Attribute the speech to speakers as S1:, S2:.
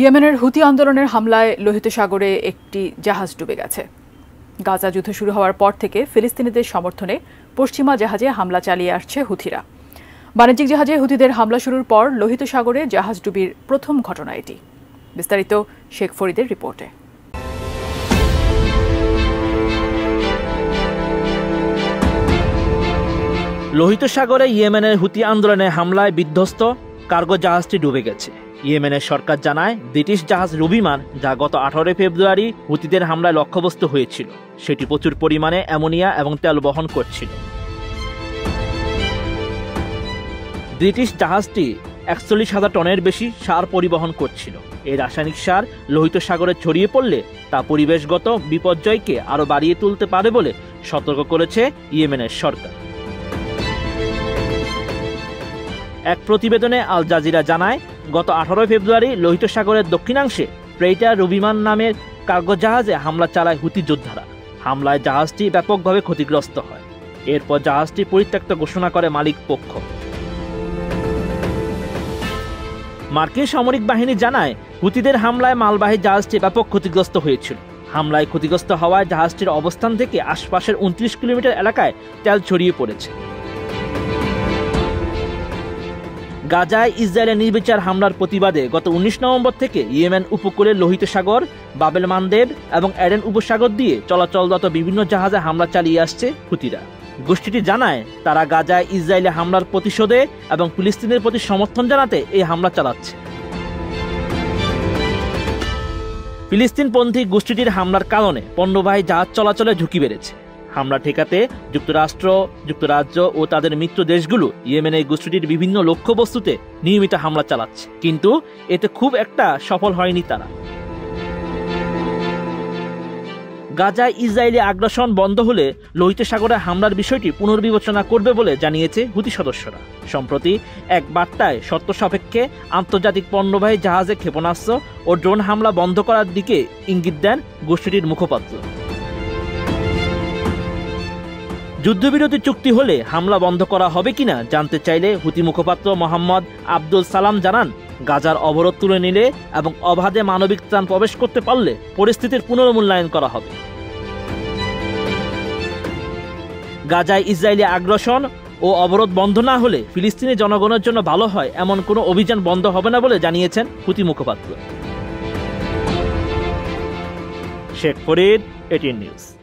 S1: ইয়েমেনের হুতি আন্দোলনের হামলায় লোহিত সাগরে একটি জাহাজ ডুবে গেছে। গাজা যুদ্ধ শুরু হওয়ার পর থেকে ফিলিস্তিনিদের সমর্থনে পশ্চিমা জাহাজে হামলা চালিয়ে আসছে হুথিরা বাণিজ্যিক জাহাজে হুতিদের হামলা শুরুর পর লোহিত সাগরে জাহাজ ডুবির প্রথম ঘটনা এটি। বিস্তারিত শেখ ফরিদের রিপোর্টে।
S2: লোহিত সাগরে ইয়েমেনের হুতি আন্দোলনে হামলায় বিধ্বস্ত কার্গো জাহাজটি ডুবে গেছে। ইয়েমেনের সরকার জানায়, ব্রিটিশ জাহাজ রুবিমান, যা গত আঠারোই ফেব্রুয়ারি হুতিদের হামলায় লক্ষ্যবস্তু হয়েছিল, সেটি প্রচুর পরিমাণে অ্যামোনিয়া এবং তেল বহন করছিল। ব্রিটিশ জাহাজটি একচল্লিশ হাজার টনের বেশি সার পরিবহন করছিল। এই রাসায়নিক সার লোহিত সাগরে ছড়িয়ে পড়লে তা পরিবেশগত বিপর্যয়কে আরও বাড়িয়ে তুলতে পারে বলে সতর্ক করেছে ইয়েমেনের সরকার। এক প্রতিবেদনে আল জাজিরা জানায় গত আঠারোই ফেব্রুয়ারি লোহিত সাগরের দক্ষিণাংশে প্রেইটার রুবিমান নামের কার্গো জাহাজে হামলা চালায় হুতি যোদ্ধারা। হামলায় জাহাজটি ব্যাপকভাবে ক্ষতিগ্রস্ত হয়। এরপর জাহাজটি পরিত্যক্ত ঘোষণা করে মালিক পক্ষ। মার্কিন সামরিক বাহিনী জানায়, হুতিদের হামলায় মালবাহী জাহাজটি ব্যাপক ক্ষতিগ্রস্ত হয়েছিল। হামলায় ক্ষতিগ্রস্ত হওয়ায় জাহাজটির অবস্থান থেকে আশপাশের উনত্রিশ কিলোমিটার এলাকায় তেল ছড়িয়ে পড়েছে। গাজায় ইসরায়েলের নির্বিচার হামলার প্রতিবাদে গত উনিশ নভেম্বর থেকে ইয়েমেন উপকূলে লোহিত সাগর, বাবেল মানদেব এবং অ্যাডেন উপসাগর দিয়ে চলাচলরত বিভিন্ন জাহাজে হামলা চালিয়ে আসছে হুতিরা। গোষ্ঠীটি জানায়, তারা গাজায় ইসরায়েলে হামলার প্রতিশোধে এবং ফিলিস্তিনের প্রতি সমর্থন জানাতে এই হামলা চালাচ্ছে। ফিলিস্তিনপন্থী গোষ্ঠীটির হামলার কারণে পণ্যবাহী জাহাজ চলাচলে ঝুঁকি বেড়েছে। হামলা ঠেকাতে যুক্তরাষ্ট্র, যুক্তরাজ্য ও তাদের মিত্র দেশগুলো ইয়েমেনের গোষ্ঠীটির বিভিন্ন লক্ষ্যবস্তুতে নিয়মিত হামলা চালাচ্ছে। কিন্তু এতে খুব একটা সফল হয়নি তারা। গাজায় ইসরায়েলি আগ্রাসন বন্ধ হলে লোহিত সাগরে হামলার বিষয়টি পুনর্বিবেচনা করবে বলে জানিয়েছে হুতি সদস্যরা। সম্প্রতি এক বার্তায় সত্য সাপেক্ষে আন্তর্জাতিক পণ্যবাহী জাহাজে ক্ষেপণাস্ত্র ও ড্রোন হামলা বন্ধ করার দিকে ইঙ্গিত দেন গোষ্ঠীটির মুখপাত্র। যুদ্ধবিরতি চুক্তি হলে হামলা বন্ধ করা হবে কিনা জানতে চাইলে হুতি মুখপাত্র মোহাম্মদ আব্দুল সালাম জানান, গাজার অবরোধ তুলে নিলে এবং অবাধে মানবিক ত্রাণ প্রবেশ করতে পারলে পরিস্থিতির পুনর্মূল্যায়ন করা হবে। গাজায় ইসরায়েলি আগ্রাসন ও অবরোধ বন্ধ না হলে ফিলিস্তিনি জনগণের জন্য ভালো হয় এমন কোনো অভিযান বন্ধ হবে না বলে জানিয়েছেন হুতি মুখপাত্র। শেখ ফরিদ, এটিএন নিউজ।